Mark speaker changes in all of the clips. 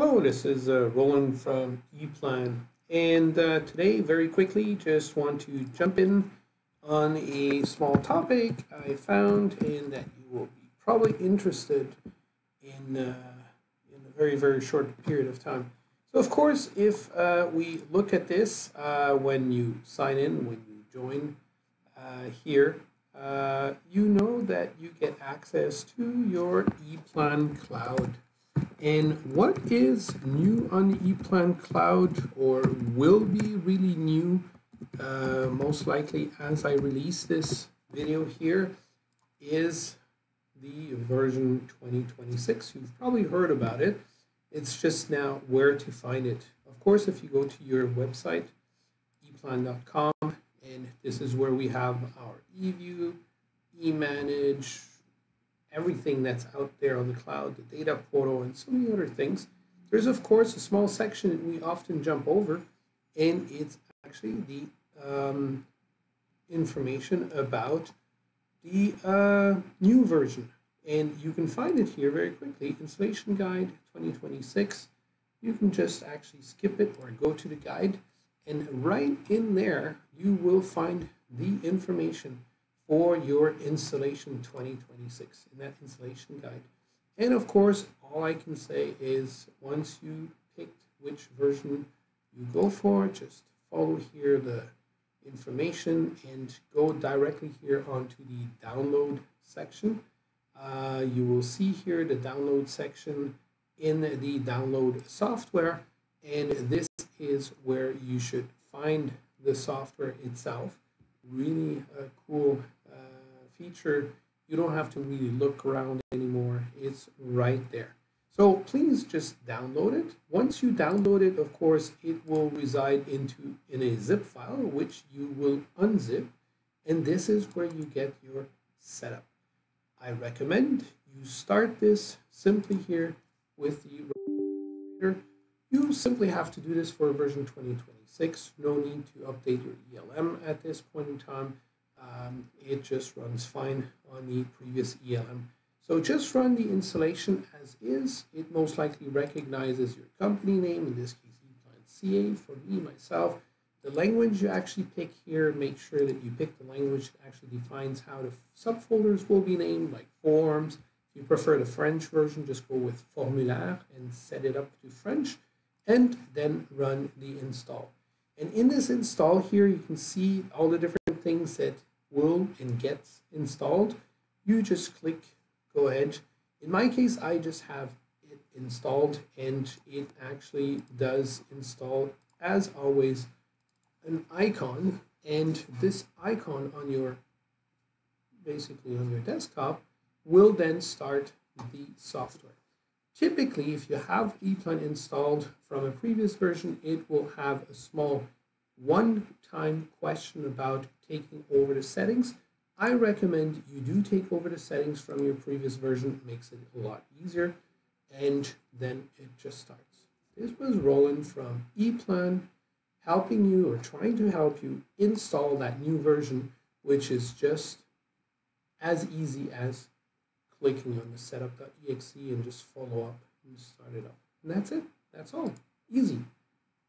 Speaker 1: Hello, this is uh, Roland from ePlan. And uh, today, very quickly, just want to jump in on a small topic I found and that you will be probably interested in uh, in a very, very short period of time. So, of course, if uh, we look at this uh, when you sign in, when you join uh, here, you know that you get access to your ePlan Cloud. And what is new on the ePlan Cloud or will be really new, uh, most likely as I release this video here, is the version 2026. You've probably heard about it. It's just now where to find it. Of course, if you go to your website, eplan.com, and this is where we have our eView, eManage, everything that's out there on the cloud, the data portal, and so many other things. There's, of course, a small section that we often jump over, and it's actually the um, information about the uh, new version. And you can find it here very quickly Installation Guide 2026. You can just actually skip it or go to the guide, and right in there, you will find the information for your installation 2026 in that installation guide. And of course, all I can say is once you picked which version you go for, just follow here the information and go directly here onto the download section. Uh, you will see here the download section in the download software and this is where you should find the software itself. Really a cool uh, feature, you don't have to really look around anymore. It's right there. So please just download it. Once you download it, of course, it will reside into in a zip file, which you will unzip. And this is where you get your setup. I recommend you start this simply here with the. You simply have to do this for version 2026. No need to update your ELM at this point in time um, it just runs fine on the previous ELM. So just run the installation as is. It most likely recognizes your company name, in this case, ePlan CA for me, myself. The language you actually pick here, make sure that you pick the language that actually defines how the subfolders will be named, like forms. If you prefer the French version, just go with formulaire and set it up to French, and then run the install. And in this install here, you can see all the different things that will and gets installed, you just click go ahead. In my case, I just have it installed and it actually does install as always an icon and this icon on your basically on your desktop will then start the software. Typically, if you have ePlan installed from a previous version, it will have a small one-time question about taking over the settings. I recommend you do take over the settings from your previous version. It makes it a lot easier. And then it just starts. This was Roland from ePlan helping you or trying to help you install that new version, which is just as easy as clicking on the setup.exe and just follow up and start it up. And that's it. That's all. Easy.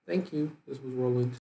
Speaker 1: Thank you. This was Roland.